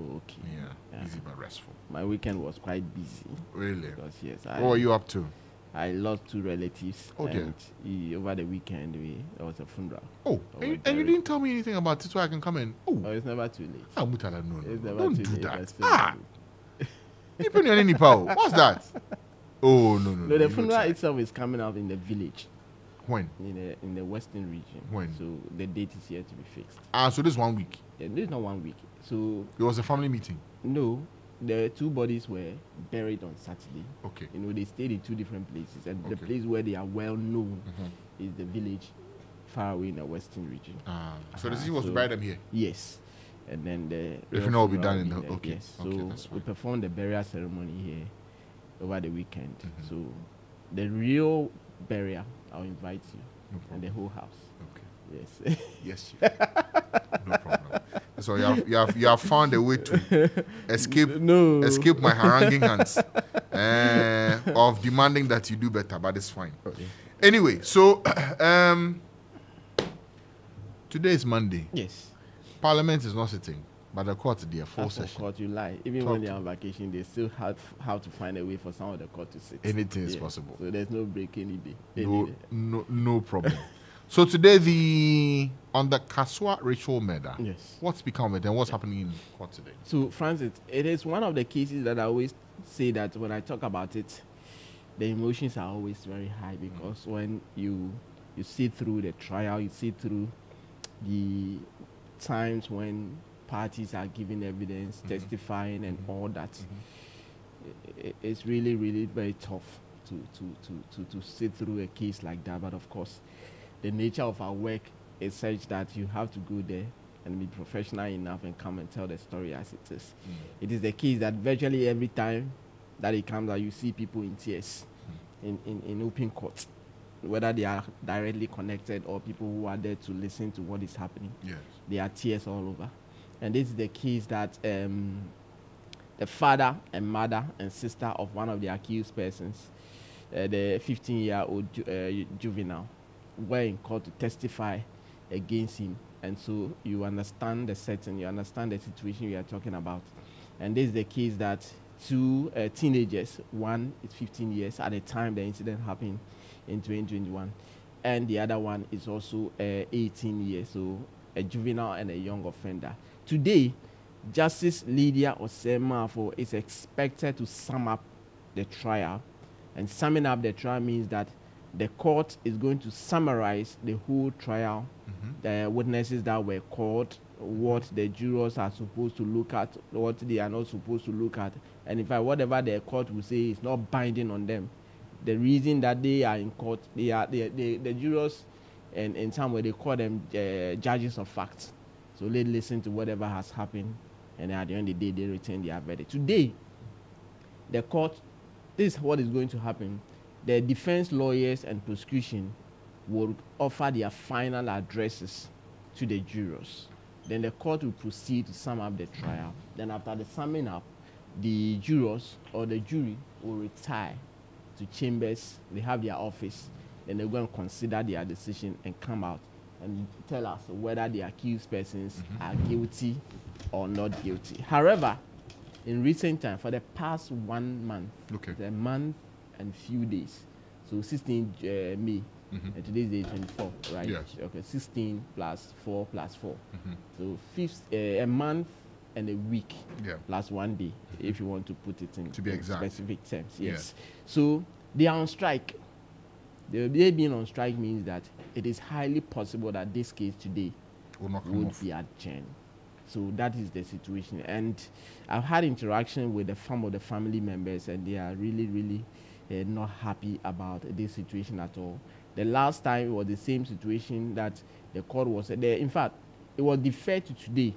Okay. Yeah, Yeah. easy but restful. My weekend was quite busy Really? because yes, What I were you up to? I lost two relatives. Oh, dear. and eh, over the weekend we there was a funeral. Oh, and, you, and you didn't tell me anything about it so I can come in. Oh, Oh, it's never too late. ah, Mutala, no, no, It's no, never don't too do late. that. Ah. Nipa ni any power. What's that? Oh, no, no, no. No, the funeral itself is coming up in the village, When? in the in the western region. When? So the date is yet to be fixed. Ah, so this one week. This is not one week. So It was a family meeting. no, the two bodies were buried on Saturday. Okay. You know, they stayed in two different places, and the place where they are well known Mhm. is the village far away in the western region. Ah, so the Ah, city was to so- bury them here. Yes. And then the funeral will be done in the- there. okay, Yes. So okay, we performed the burial ceremony here over the weekend. Mhm. So the real burial, I'll invite you No and the whole house. Okay. Yes. Yes, Chief. no problem. So you have, you have you have found a way to escape no. escape my haranguing hands uh, of demanding that you do better, but it's fine. Okay. Anyway, so um, today is Monday. Yes. Parliament is not sitting, but the court there full As for session. court, you lie. Even Talk when to they're on vacation, they still have how to find a way for some of the court to sit. Anything is Yeah. possible. So there's no break any day. Any No, day. no, no problem. so today the on the Kasoa ritual murder. Yes. What's become of it and what's happening in court today? So, Francis, it is one of the cases that I always say that when I talk about it, the emotions are always very high because when you you see through the trial, you see through the times when parties are giving evidence, mm-hmm. testifying, and all mm-hmm. that. i- i- It's really, really very tough to, to, to, to, to sit through a case like that. But of course, the nature of our work is such that you have to go there and be professional enough and come and tell the story as it is. It is the case that virtually every time that it comes out, you see people in tears in, in, in open court, whether they are directly connected or people who are there to listen to what is happening. Yes. There are tears all over. And this is the case that um, the father and mother and sister of one of the accused persons, uh, the 15 year old ju- uh, juvenile, were in court to testify against him. And so you understand the setting, you understand the situation we are talking about. And this is the case that two uh, teenagers, one is 15 years at the time the incident happened in 2021, and the other one is also uh, 18 years, so a juvenile and a young offender. Today, Justice Lydia Osei Marfo is expected to sum up the trial. And summing up the trial means that the court is going to summarize the whole trial, the witnesses that were called, what the jurors are supposed to look at, what they are not supposed to look at. And in fact, whatever the court will say is not binding on them. The reason that they are in court, they are they, they, the jurors, and in some way they call them uh, judges of facts. So they listen to whatever has happened, and at the end of the day, they return their verdict. Today, the court, this is what is going to happen. The defense lawyers and prosecution will offer their final addresses to the jurors. Then the court will proceed to sum up the trial. Then after the summing up, the jurors or the jury will retire to chambers. They have their office. Then they're going to consider their decision and come out and tell us whether the accused persons mm-hmm. are guilty or not guilty. However, in recent time, for the past one month, Okay. the month and few days, so 16 uh, May, and today's day 24, right? Yes. Okay, 16 plus 4 plus 4. Mhm. So fifth, uh, a month and a week Yeah. plus one day, if you want to put it in, To be in exact. specific terms. Yes. So they are on strike. They, they being on strike means that it is highly possible that this case today Will not would off. be adjourned. So that is the situation. And I've had interaction with the some of the family members, and they are really, really uh, not happy about this situation at all. The last time it was the same situation that the court was there. In fact, it was deferred to today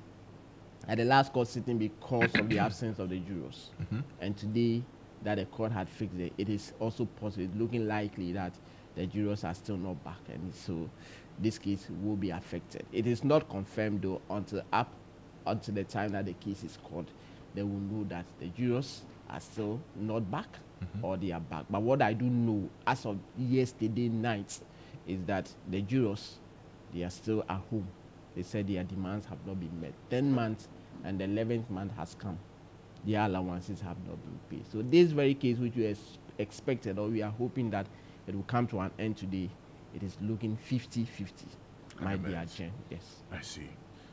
at the last court sitting because of the absence of the jurors. Mm-hmm. And today that the court had fixed it, it is also possible, looking likely that the jurors are still not back. And so this case will be affected. It is not confirmed though until up until the time that the case is called. They will know that the jurors are still not back or they are back. But what I do know as of yesterday night is that the jurors they are still at home. They said their demands have not been met. Ten months and the 11th month has come. Their allowances have not been paid. So this very case, which we ex- expected or we are hoping that it will come to an end today, it is looking 50-50. My dear. Jen, yes. I see.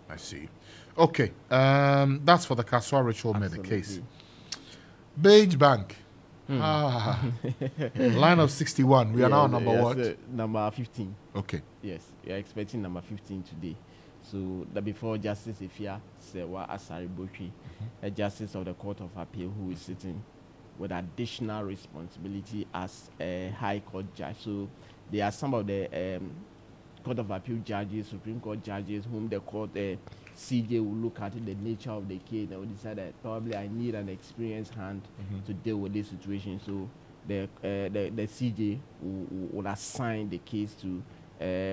I see. Okay. Um, that's for the Kasoa Ritual Murder case. Beige Bank. Hmm. Ah. Line of 61. We are now number yes, what? uh, number 15. Okay. Yes, we are expecting number 15 today. So that before Justice Ifia Sewa Asari Botri, a justice of the Court of Appeal who is sitting with additional responsibility as a High Court judge. So there are some of the um, Court of Appeal judges, Supreme Court judges, whom the court uh, CJ will look at the nature of the case and will decide that probably I need an experienced hand to deal with this situation. So the uh, the, the CJ will, will- assign the case to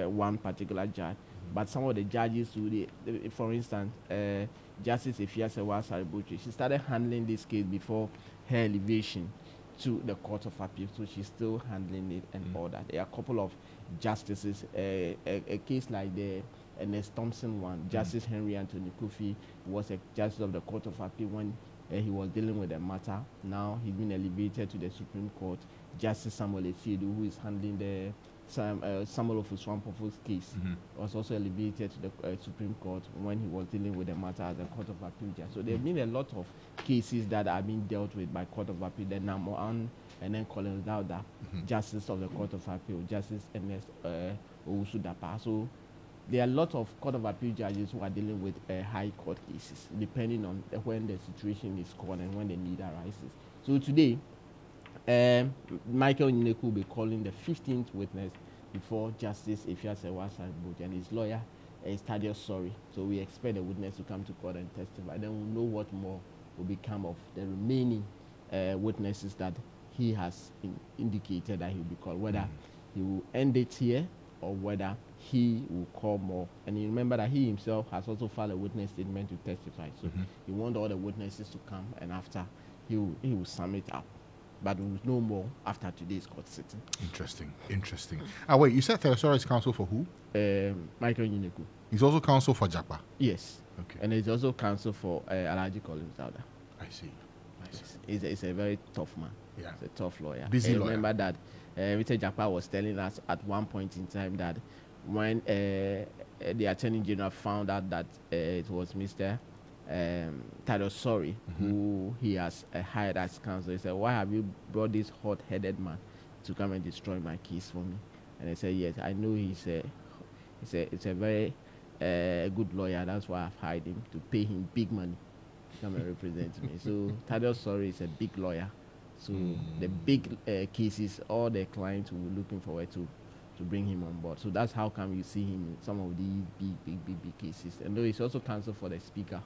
uh, one particular judge. But some of the judges, who they, they- for instance, uh, Justice Afia Serwah Asare-Botwe, she started handling this case before her elevation to the Court of Appeal, so she's still handling it and all that. There are a couple of justices, uh, a, a case like the Ernest Thompson one, Justice Henry Anthony Kwofie was a justice of the Court of Appeal when uh, he was dealing with the matter. Now he's been elevated to the Supreme Court. Justice Samuel Asiedu, who is handling the Sam, uh, Samuel Ofosu-Ampofo's case, was also elevated to the uh, Supreme Court when he was dealing with the matter as a Court of Appeal judge. So there have been a lot of cases that are being dealt with by Court of Appeal. Then Namoan and then Colin Dauda, Justice of the Court of Appeal, Justice Ernest uh, Owusu-Dapa. So there are a lot of Court of Appeal judges who are dealing with uh, high court cases, depending on the- when the situation is called and when the need arises. So today, um, Michael Nyinaku will be calling the 15th witness before Justice Afia Serwah Asare-Botwe and his lawyer is Thaddeus Sory. So we expect the witness to come to court and testify. Then we'll know what more will become of the remaining uh, witnesses that he has in, indicated that he will be called, whether he will end it here or whether he will call more. And you remember that he himself has also filed a witness statement to testify. So he wants all the witnesses to come and after he will, he will sum it up. But we will know more after today's court sitting. Interesting. Interesting. Ah, wait. You said Theosaurus is counsel for who? Um, Michael Nyinaku. He's also counsel for Jakpa. Yes. Okay. And he's also counsel for uh, Alaji Collins. I see. I see. He's, a, he's a very tough man. Yeah. He's a tough lawyer. Busy I lawyer. remember that uh, Mr. Jakpa was telling us at one point in time that when uh, uh, the Attorney General found out that uh, it was Mr. Um, Thaddeus Sory Mm-hmm. who he has uh, hired as counsel, he said, Why have you brought this hot headed man to come and destroy my case for me? And I said, Yes, I know he's a, he's a, he's a very uh, good lawyer. That's why I've hired him to pay him big money to come and represent me. So Thaddeus Sory is a big lawyer. So the big uh, cases, all the clients will be looking forward to to bring him on board. So that's how come you see him in some of these big, big, big, big cases. And though he's also counsel for the Speaker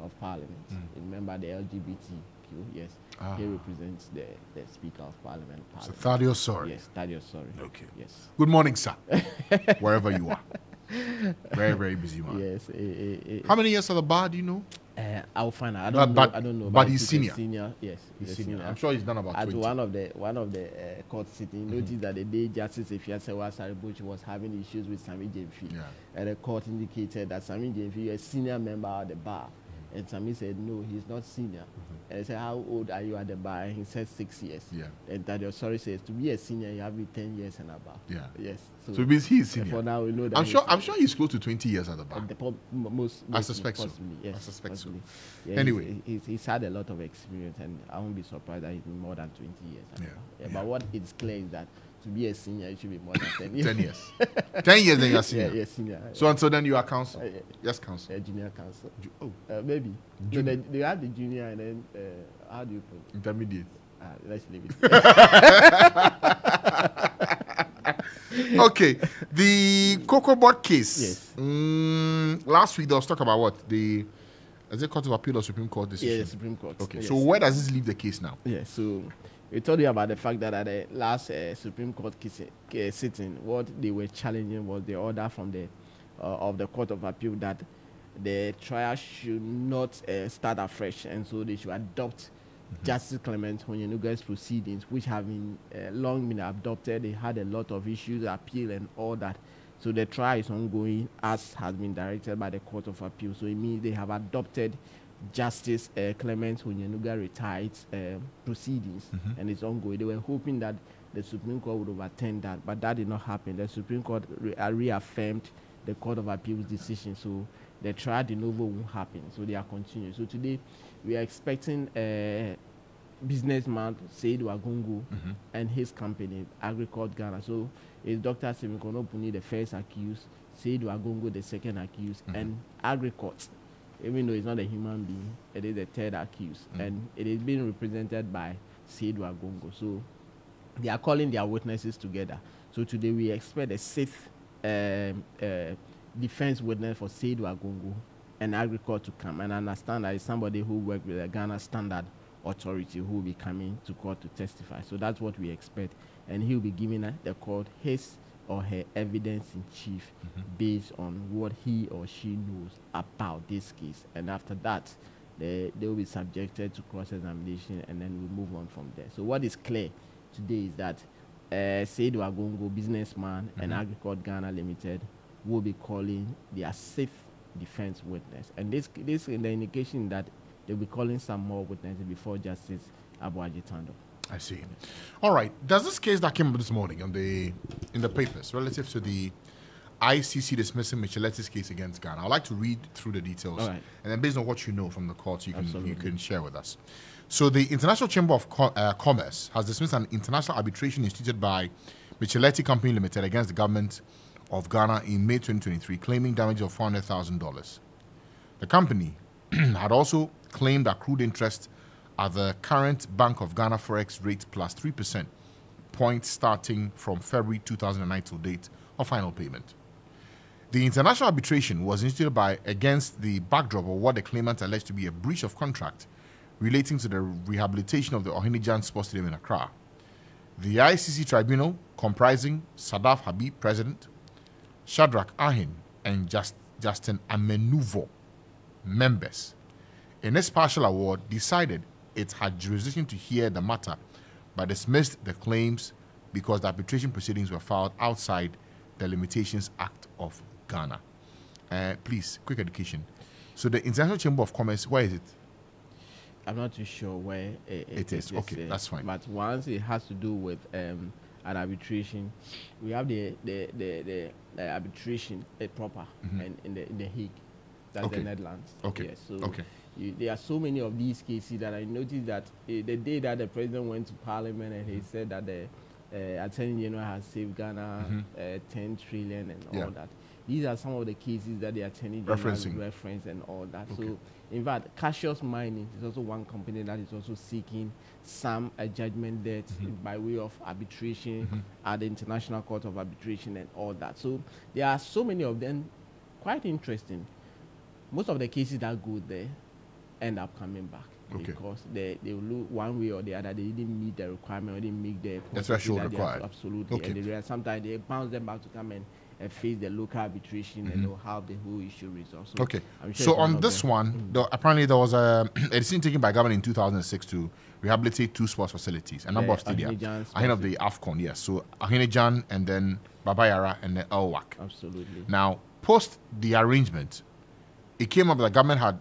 of Parliament. Remember the LGBTQ? Yes, Ah. he represents the, the Speaker of Parliament. So Parliament. Thaddeus, sorry. Yes, Thaddeus Sory. Okay. Yes. Good morning, sir. Wherever you are. Very, very busy man. Yes. eh, eh, eh, How many years at the bar do you know? Uh, I'll find out. I But- don't know. but- I don't know. but he's he's senior. Senior. Yes. He's a senior. I'm sure he's done about At 20. one of the one of the uh, court sitting, notice that the day Justice Ifyasewa Saribuchi was having issues with Sami Jemfi, Yeah. and the court indicated that Sami Jemfi a senior member of the bar, and Sami said no, he's not senior. Mm-hmm. And I said, how old are you at the bar? And he said six years. Yeah. And that your sorry says to be a senior, you have to be ten years and above. Yeah. Yes. So it means he's for now we know that. I'm sure. I'm sure he's close to 20 years at the bar. At the pub, most, I suspect so. Yes, I suspect so. Yeah, Anyway. he's, he's, he's had a lot of experience, and I won't be surprised that he's been more than 20 years. Yeah, yeah, yeah. But what is clear is that to be a senior, you should be more than 10 years. 10 years. 10 years, then you're yeah, senior. yeah, senior. So until then, you are counsel. Uh, yeah. Yes, counsel. uh, junior counsel. Ju- Oh, Uh, maybe. So Junior. they, they have the junior, and then uh, how do you put it? intermediate. Uh, let's leave it. okay, the Cocoa Board case. Yes. Mm, last week there was talk about what the is it Court of Appeal or Supreme Court decision? the Supreme Court. Okay, Yes. so where does this leave the case now? Yeah, so we told you about the fact that at the last uh, Supreme Court case, uh, sitting, what they were challenging was the order from the uh, of the Court of Appeal that the trial should not uh, start afresh, and so they should adopt Justice Clement Honyenuga's proceedings, which have been uh, long been adopted. They had a lot of issues, appeal, and all that. So the trial is ongoing, as has been directed by the Court of Appeal. So it means they have adopted Justice uh, Clement Honyenuga retired um, proceedings, Mhm. and it's ongoing. They were hoping that the Supreme Court would overturn that, but that did not happen. The Supreme Court re- uh, reaffirmed the Court of Appeals decision, so the trial de novo won't happen. So they are continuing. So today we are expecting a businessman Seidu Agongo Mhm. and his company, Agricult Ghana. So it's Dr. Simikono Puni, the first accused, Seidu Agongo, the second accused, Mhm. and Agricult, even though it's not a human being, it is the third accused. Mm. And it is being represented by Seidu Agongo. So they are calling their witnesses together. So today we expect a sixth um, uh, defense witness for Seidu Agongo and Agricult to come. And I understand that it's somebody who worked with the Ghana Standard Authority who will be coming to court to testify. So that's what we expect. And he'll be giving uh, the court his or her evidence in chief Mhm. based on what he or she knows about this case. And after that, they, they will be subjected to cross examination and then we move on from there. So, what is clear today is that uh, Seidu Agongo, businessman, and Mhm. Agricult Ghana Limited will be calling their safe defense witness. And this, this is the indication that they'll be calling some more witnesses before Justice Abu Tando. I see. All right. Does this case that came up this morning on the in the papers relative to the ICC dismissing Micheletti's case against Ghana? I'd like to read through the details, right. and then based on what you know from the court, you can you can share with us. So, the International Chamber of Co- uh, Commerce has dismissed an international arbitration instituted by Micheletti Company Limited against the government of Ghana in May 2023, claiming damages of $400,000. The company had also claimed accrued interest at the current Bank of Ghana Forex rate plus 3% points starting from February 2009 to date of final payment. The international arbitration was instituted by against the backdrop of what the claimant alleged to be a breach of contract relating to the rehabilitation of the Ohene Djan Sports Stadium in Accra. The ICC tribunal, comprising Sadaf Habib, president, Shadrach Ahin, and Just, Justin Amenuvo, members, in its partial award, decided it had jurisdiction to hear the matter, but dismissed the claims because the arbitration proceedings were filed outside the Limitations Act of Ghana. Uh, please, quick education. So the International Chamber of Commerce, where is it? I'm not too sure where it, It is. Okay, uh, that's fine. But once it has to do with um, an arbitration, we have the the the, the uh, arbitration uh, proper Mhm. and in the in the Hague, that's Okay. the Netherlands. Okay, Yes. So okay. You, there are so many of these cases that I noticed that uh, the day that the president went to Parliament and he said that the uh, Attorney General has saved Ghana Mhm. uh, 10 trillion and Yeah. all that. These are some of the cases that the Attorney General Referencing. reference and all that. Okay. So, in fact, Cassius Mining is also one company that is also seeking some uh, judgment debt Mhm. by way of arbitration Mhm. at the International Court of Arbitration and all that. So, there are so many of them, quite interesting. Most of the cases that go there end up coming back Okay. because they, they will look one way or the other. They didn't meet the requirement or didn't meet the threshold required. Absolutely. Okay. And they, realize sometimes they bounce them back to come and uh, face the local arbitration Mhm. and they'll have the whole issue resolved. So Okay. Sure So on this them. one, Mm. the, apparently there was a, a decision taken by government in 2006 to rehabilitate two sports facilities, a number The of stadiums. Ohene Djan Ahead of the AFCON, yes. So Ohene Djan and then Baba Yara and then El-Wak. Absolutely. Now, post the arrangement, it came up that government had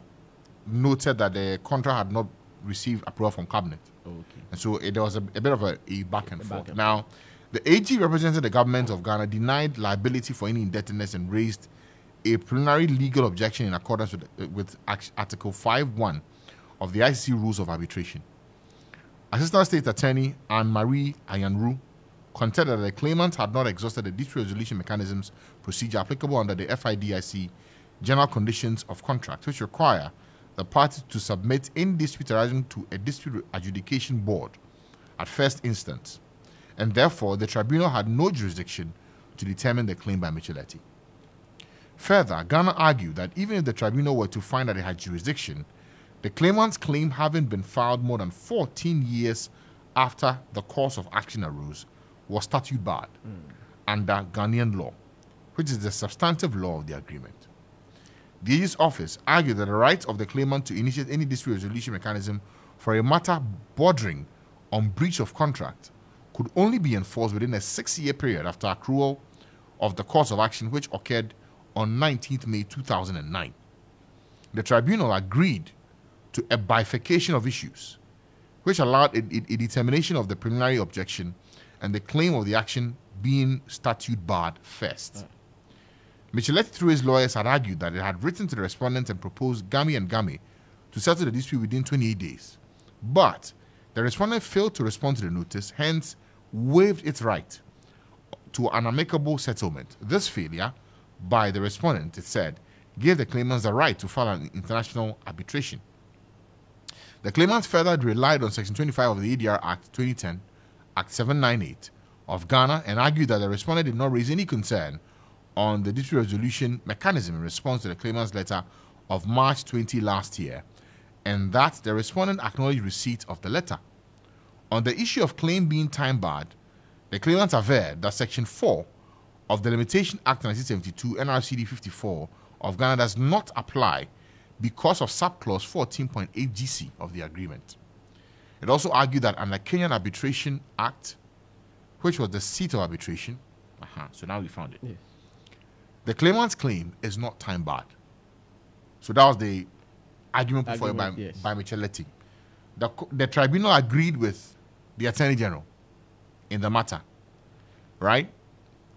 noted that the contract had not received approval from cabinet. Okay. And so it, there was a, a bit of a, a back and A forth. back and now, the AG representing the government of Ghana denied liability for any indebtedness and raised a preliminary legal objection in accordance with, uh, with Article 5.1 of the ICC Rules of Arbitration. Assistant State Attorney Anne Marie Ayanru contended that the claimant had not exhausted the dispute resolution mechanisms procedure applicable under the FIDIC General Conditions of Contract, which require the parties to submit any dispute arising to a dispute adjudication board at first instance, and therefore the tribunal had no jurisdiction to determine the claim by Micheletti. Further, Ghana argued that even if the tribunal were to find that it had jurisdiction, the claimant's claim having been filed more than 14 years after the course of action arose was statute barred hmm. under Ghanaian law, which is the substantive law of the agreement. The AG's office argued that the right of the claimant to initiate any dispute resolution mechanism for a matter bordering on breach of contract could only be enforced within a six year period after accrual of the course of action, which occurred on 19th May 2009. The tribunal agreed to a bifurcation of issues, which allowed a, a- a determination of the preliminary objection and the claim of the action being statute barred first. Mm. Micheletti, through his lawyers, had argued that it had written to the respondent and proposed Gami and Gami to settle the dispute within 28 days. But the respondent failed to respond to the notice, hence waived its right to an amicable settlement. This failure by the respondent, it said, gave the claimants the right to file an international arbitration. The claimants further relied on Section 25 of the ADR Act 2010, Act 798 of Ghana, and argued that the respondent did not raise any concern on the dispute resolution mechanism in response to the claimant's letter of March 20 last year, and that the respondent acknowledged receipt of the letter. On the issue of claim being time barred, the claimant averred that Section 4 of the Limitation Act 1972, NRCD 54 of Ghana does not apply because of subclause 14.8 GC of the agreement. It also argued that under Kenyan Arbitration Act, which was the seat of arbitration, uh-huh, so now we found it. Yes. The claimant's claim is not time barred. So that was the argument put forward by, Argument, yes. by Micheletti. The, the tribunal agreed with the Attorney General in the matter, right?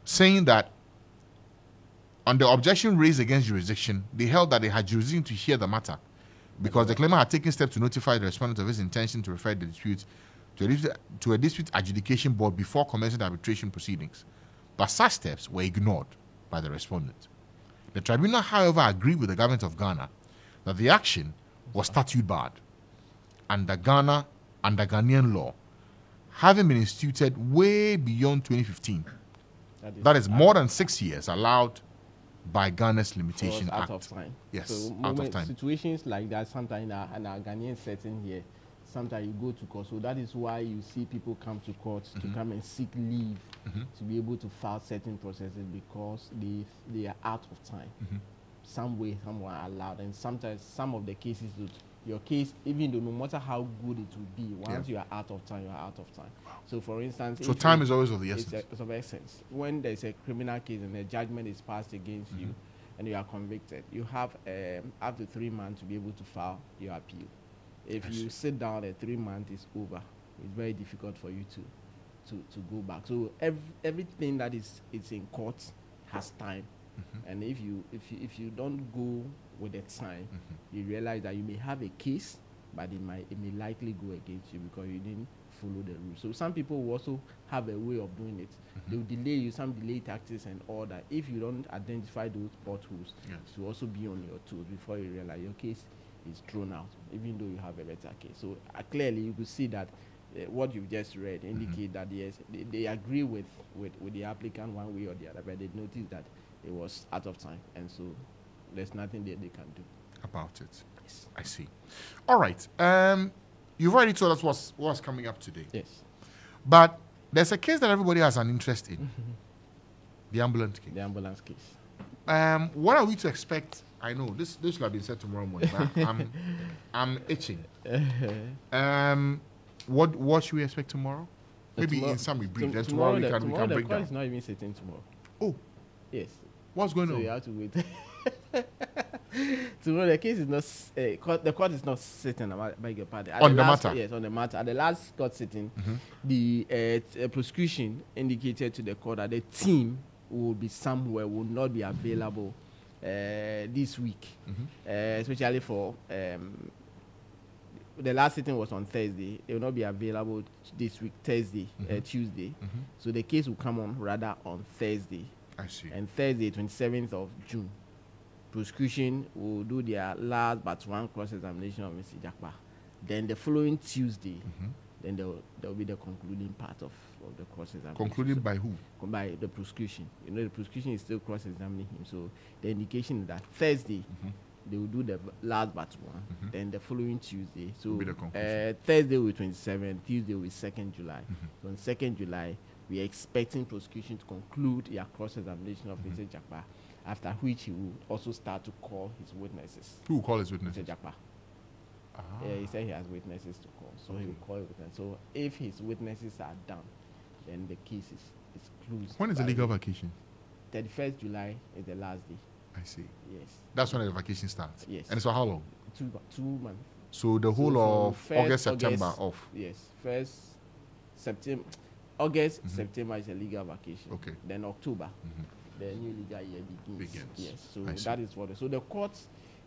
Saying that on the objection raised against jurisdiction, they held that they had jurisdiction to hear the matter because the claimant had taken steps to notify the respondent of his intention to refer the dispute to a dispute, to a dispute adjudication board before commencing the arbitration proceedings. But such steps were ignored by the respondent. The tribunal, however, agreed with the government of Ghana that the action was statute barred under Ghana, under Ghanaian law, having been instituted way beyond 2015. That is more than six years allowed by Ghana's Limitation out Act. of time. Yes, so out of moment- time. Situations like that, sometimes in our, in our Ghanaian setting here, sometimes you go to court. So that is why you see people come to court Mm-hmm. to come and seek leave to be able to file certain processes because they they are out of time. Mm-hmm. Some way, someone allowed, and sometimes some of the cases, that your case, even though no matter how good it will be, once you are out of time, you are out of time. So, for instance, So time you- is always of the it's, essence. a- it's of essence. When there's a criminal case and a judgment is passed against you Mm-hmm. and you are convicted, you have um, up to three months to be able to file your appeal. If you sit down and three months is over, it's very difficult for you to to, to go back. So ev- everything that is is in court has time, Mm-hmm. and if you if you if you don't go with the time, Mm-hmm. you realize that you may have a case, but it might it may likely go against you because you didn't follow the rules. So some people will also have a way of doing it. Mm-hmm. They will delay you some delay tactics and all that. If you don't identify those potholes, Yes. to also be on your toes before you realize your case is thrown out, even though you have a better case. So uh, clearly, you could see that uh, what you've just read indicate that yes, they, they agree with, with with the applicant one way or the other, but they notice that it was out of time, and so there's nothing that they can do. about it. Yes. I see. All right. Um, you've already told us what's, what's coming up today. Yes. But there's a case that everybody has an interest in the ambulance case. The ambulance case. Um, what are we to expect? I know this this will have been said tomorrow morning, but I'm I'm itching. Um, what what should we expect tomorrow? Maybe tomorrow- in summary brief. Then tomorrow, we the, can we tomorrow can the break down. is not even sitting tomorrow. Oh, Yes. what's going So on? you have to wait. Tomorrow the case is not. Uh, court, the court is not sitting. I beg your pardon. At On the last- matter? Yes, on the matter. At the last court sitting, the uh, uh, prosecution indicated to the court that the team will be somewhere, will not be available uh, this week, uh, especially for. Um, the last sitting was on Thursday. They will not be available this week, Thursday, uh, Tuesday. So the case will come on rather on Thursday I see. and Thursday, 27th of June, prosecution will do their last but one cross examination of Mr. Jakpa. Then the following Tuesday, then there will, there will be the concluding part of, of the cross examination. Concluded by who? by the prosecution. You know, the prosecution is still cross examining him. So the indication is that Thursday, they will do the last but one. Then the following Tuesday. So Will be the uh. Thursday will be 27, Tuesday will be 2nd July. Mm-hmm. So on 2nd July, we are expecting prosecution to conclude their cross examination of Mm-hmm. Mr. Jakpa, after which he will also start to call his witnesses. Who will call his Mr. witnesses? Jakpa. Ah. Yeah, he said he has witnesses to call, so he will call witnesses. So if his witnesses are done, then the case is, is closed. When is the legal vacation? 31st July is the last day. I see. Yes. That's when the vacation starts. Yes. And it's for how long? Two, two months. So the whole from of first August, September August- off. Yes, first September, August, September is a legal vacation. Okay. Then October, the new legal year begins. Begins. Yes, so I see. that is what. So the court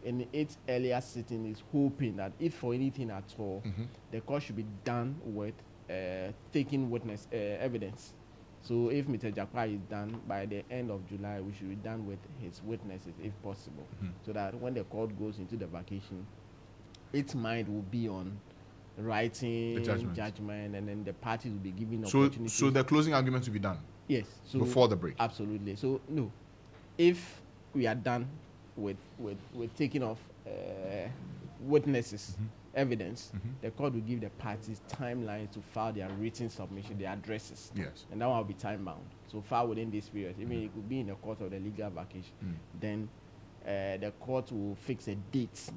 in its earlier sitting is hoping that if for anything at all, Mm-hmm. the court should be done with uh, taking witness uh, evidence. So if Mr. Jakpa is done by the end of July, we should be done with his witnesses if possible, Mm-hmm. so that when the court goes into the vacation, its mind will be on writing The judgment. judgment, and then the parties will be given So, opportunities. so the closing argument will be done yes, so before the break. Absolutely. So no, if we are done with with with taking off uh, witnesses, Mm-hmm. Evidence, the court will give the parties timelines to file their written submission, their addresses, Yes. and that one will be time bound. So far within this period, even it could be in the course of the legal vacation, Mm. then uh, the court will fix a date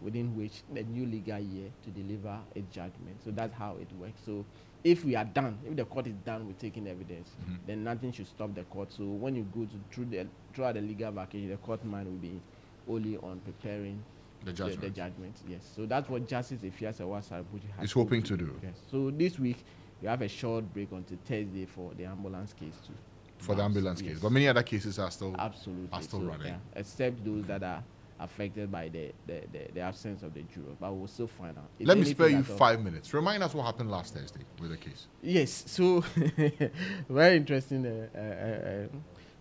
within which the new legal year to deliver a judgment. So that's how it works. So if we are done, if the court is done with taking evidence, Mm-hmm. then nothing should stop the court. So when you go to through the throughout the legal vacation, the court mind will be only on preparing The the, judgment. the judgment. Yes. So that's what Justice Afia Serwah Asare-Botwe has Is hoping to do. Yes. So this week you have a short break until Thursday for the ambulance case too. for the Yes, ambulance case. But many other cases are still. Absolutely. are still So, running. yeah, except those that are affected by the, the, the, the absence of the juror. But we'll still find out. If Let me spare you at all- five minutes. Remind us what happened last Thursday with the case. Yes. So very interesting uh, uh, uh,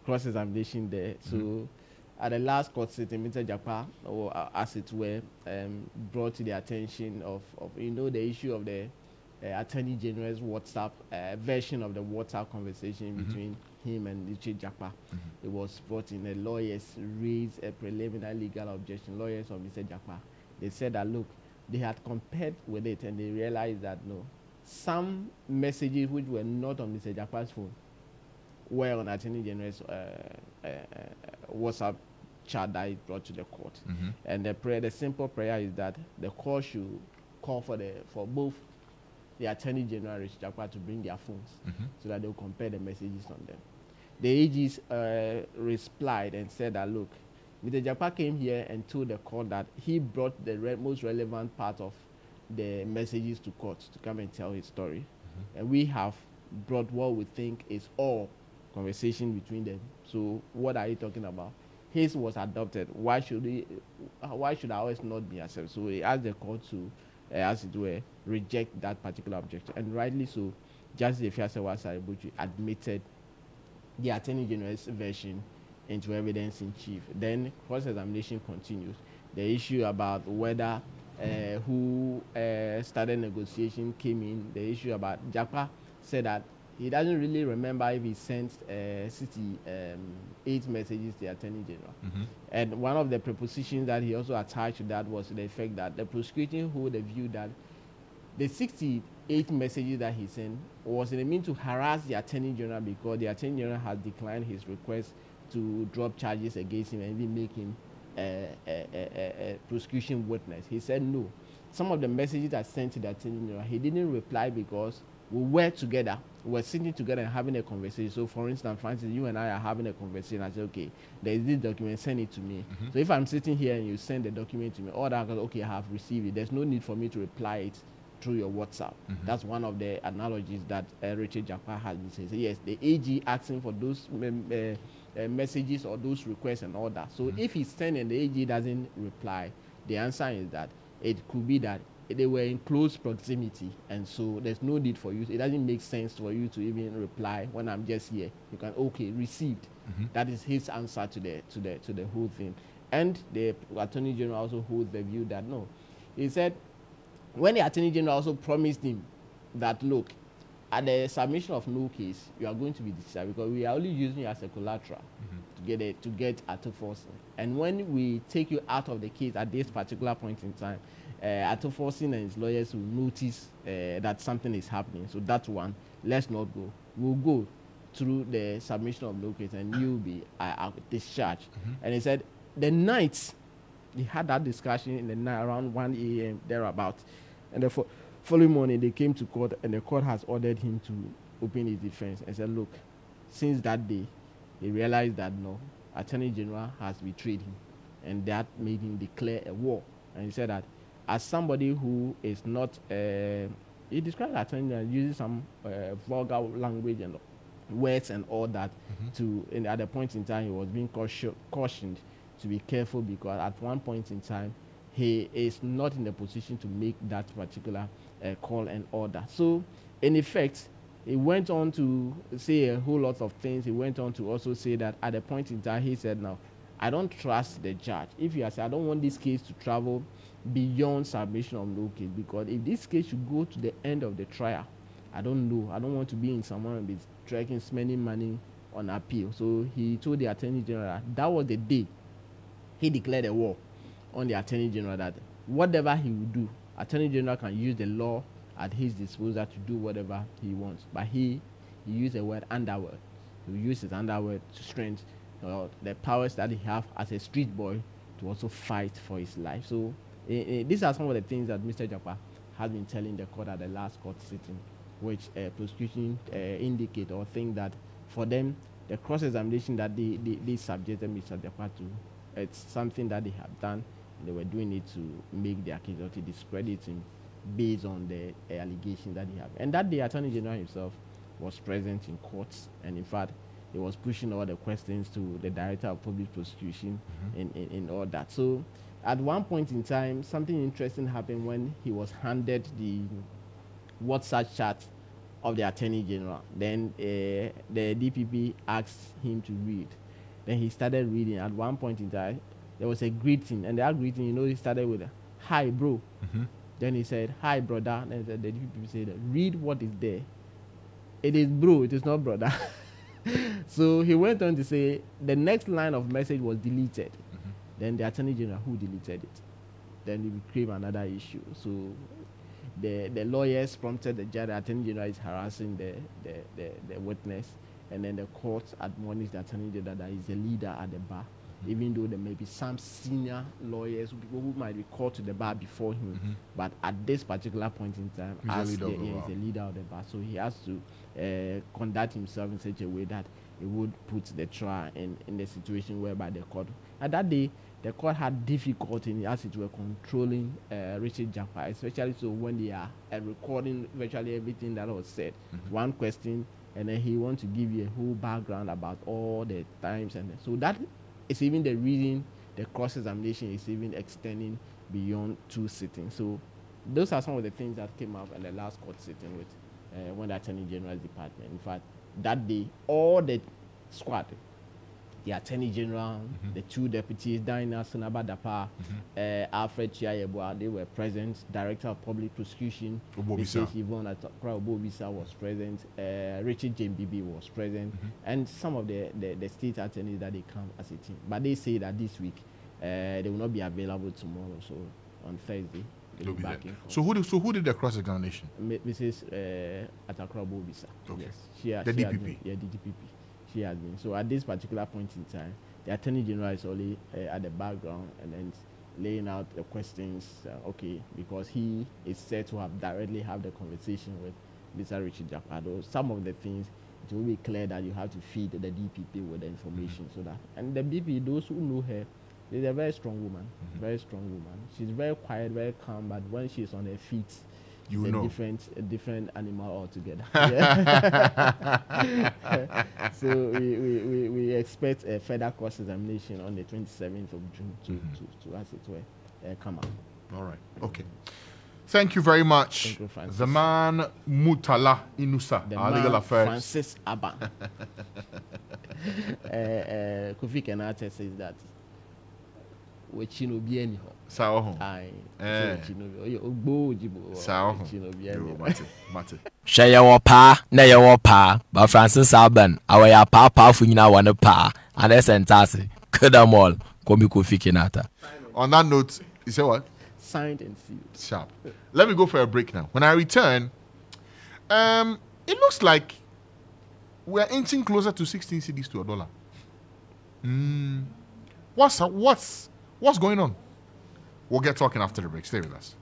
cross examination there. So at the last court sitting, Mr. Jakpa, or uh, as it were, um, brought to the attention of, of you know the issue of the uh, Attorney General's WhatsApp uh, version of the WhatsApp conversation between him and Richard Jakpa. It was brought in. The lawyers raised a preliminary legal objection. Lawyers of Mr. Jakpa, they said that look, they had compared with it and they realized that no, some messages which were not on Mr. Jakpa's phone were on Attorney General's uh, uh, uh, WhatsApp chat that he brought to the court. And the prayer, the simple prayer is that the court should call for the for both the Attorney General and Rich Jakpa to bring their phones so that they'll compare the messages on them. The AGs uh, replied and said that look, Mr. Jakpa came here and told the court that he brought the re- most relevant part of the messages to court to come and tell his story. And we have brought what we think is all conversation between them. So what are you talking about? His was adopted. Why should he, uh, why should ours not be accepted? So he asked the court to, uh, as it were, reject that particular objection. And rightly so, Justice Afia Serwah Asare-Botwe admitted the Attorney General's version into evidence in chief. Then cross examination continues. The issue about whether uh, who uh, started negotiation came in. The issue about Jakpa said that he doesn't really remember if he sent uh, 68 messages to the Attorney General. And one of the prepositions that he also attached to that was the effect that the prosecution hold the view that the 68 messages that he sent was in a mean to harass the attorney general because the attorney general had declined his request to drop charges against him and even make him a, a, a, a, a prosecution witness. He said no. Some of the messages I sent to the attorney general, he didn't reply because we were together. We were sitting together and having a conversation. So, for instance, Francis, you and I are having a conversation. I say, okay, there is this document, send it to me. So, if I'm sitting here and you send the document to me, all that, okay, I have received it. There's no need for me to reply it through your WhatsApp. That's one of the analogies that uh, Richard Jakpa has been saying. So yes, the AG asking for those mem- uh, uh, messages or those requests and all that. So if he's sending and the AG doesn't reply, the answer is that it could be that they were in close proximity and so there's no need for you. It doesn't make sense for you to even reply when I'm just here. You can okay received. Mm-hmm. That is his answer to the to the to the whole thing. And the attorney general also holds the view that no, he said when the attorney general also promised him that look at the submission of no case you are going to be discharged because we are only using you as a collateral mm-hmm. to get it to get Ato Forson. and when we take you out of the case at this particular point in time uh, Forson and his lawyers will notice uh, that something is happening so that one let's not go we'll go through the submission of no case and you'll be uh, discharged and he said the night they had that discussion in the night around 1 a.m. thereabout. And the fo- following morning, they came to court, and the court has ordered him to open his defense and said, Look, since that day, he realized that no, Attorney General has betrayed him, and that made him declare a war. And he said that as somebody who is not, uh, he described Attorney using some uh, vulgar language and words and all that. Mm-hmm. To in, at the point in time, he was being cautioned to be careful because at one point in time, he is not in the position to make that particular uh, call and order. So, in effect, he went on to say a whole lot of things. He went on to also say that at a point in time, he said, Now, I don't trust the judge. If you say, I don't want this case to travel beyond submission of no case, because if this case should go to the end of the trial, I don't know. I don't want to be in someone and tracking spending money on appeal. So he told the attorney general that was the day he declared a war on the attorney general that whatever he would do, attorney general can use the law at his disposal to do whatever he wants. But he, he used the word underworld. He used his underworld to strengthen the powers that he have as a street boy to also fight for his life. So these are some of the things that Mr. Jakpa has been telling the court at the last court sitting, which uh, prosecution uh, indicate or think that for them, the cross-examination that they, they, they subjected Mr. Jakpa to, it's something that they have done. They were doing it to make their case or to discredit him based on the uh, allegation that he had. And that the Attorney General himself was present in courts, and in fact, he was pushing all the questions to the Director of Public Prosecution mm-hmm. and, and, and all that. So, at one point in time, something interesting happened when he was handed the WhatsApp chat of the Attorney General. Then uh, the DPP asked him to read. Then he started reading. At one point in time, there was a greeting, and that greeting, you know, he started with, "Hi, bro." Mm-hmm. Then he said, Hi, brother. Then the people said, Read what is there. It is bro, it is not brother. so he went on to say, The next line of message was deleted. Mm-hmm. Then the Attorney General, who deleted it? Then it became another issue. So the, the lawyers prompted the judge, the Attorney General is harassing the, the, the, the witness. And then the court admonished the Attorney General that he's a leader at the bar even though there may be some senior lawyers, people who might be called to the bar before him. Mm-hmm. But at this particular point in time, he's, as, a, yeah, he's a leader of the bar, so he has to uh, conduct himself in such a way that he would put the trial in, in the situation whereby the court. At that day, the court had difficulty as it were controlling uh, Richard Jakpa, especially so when they are uh, recording virtually everything that was said. Mm-hmm. One question, and then he wants to give you a whole background about all the times, and so that is even the reason the cross examination is even extending beyond two sittings. So those are some of the things that came up in the last court sitting with uh, when the Attorney General's department. In fact, that day, all the squad, the Attorney General, mm-hmm. the two deputies, Diana Asonaba Dapaah, mm-hmm. uh, Alfred Tuah-Yeboah, they were present. Director of Public Prosecution, Mrs. Yvonne Obuobisa was present. Uh, Richard Gyambiby was present. Mm-hmm. And some of the, the, the, state attorneys that they come as a team. But they say that this week uh, they will not be available tomorrow. So on Thursday, they'll be back So who, did, so who did the cross examination? Mrs. Uh, Atakora Obuobisa. Okay. Yes. She, the she DPP? Been, yeah, the DPP she has been. So at this particular point in time, the Attorney General is only uh, at the background and then laying out the questions, uh, okay, because he is said to have directly have the conversation with Mr. Richard Japado. Some of the things, it will be clear that you have to feed the DPP with the information mm-hmm. so that, and the DPP, those who know her, she's a very strong woman, mm-hmm. very strong woman. She's very quiet, very calm, but when she's on her feet, you a know. different a different animal altogether. so we, we, we, we, expect a further cross examination on the 27th of June to, mm-hmm. to, to, as it were, uh, come out. All right. Okay. Thank you very much. You, the man Mutala Inusa, the our man legal affairs. Francis Abban. uh, uh, Kofi Kenata says that wɔkyi no obi ani hɔ saa wɔ ho. hwɛ yɛwɔ paa na yɛwɔ paa ba francis alban awɔ yɛ apaapaafo nyinaa wɔ ne paa anɛ sɛ ntaase kedamol komi kofi kinata on that note you say what? Signed and sealed. Sharp. Let me go for a break now. When i return um it looks like we're inching closer to 16 cities to a dollar. Mm. what's what's What's going on? We'll get talking after the break. Stay with us.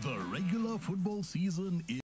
The regular football season is